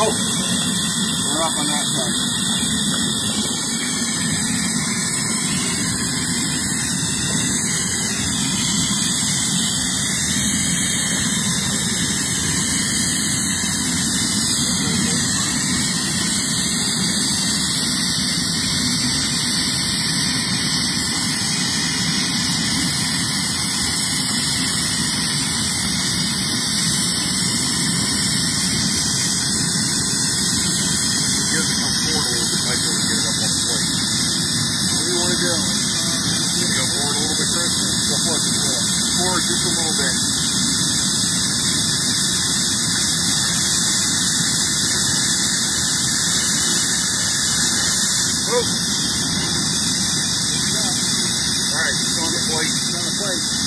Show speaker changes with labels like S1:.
S1: Go. We're up on that side.
S2: You have to come forward a little bit, might be able to get it up on the plate. Go forward a little bit, Chris?
S1: Go forward, just a little.
S2: Forward just a little bit. Move. All right, it's on the plate.
S1: On the plate.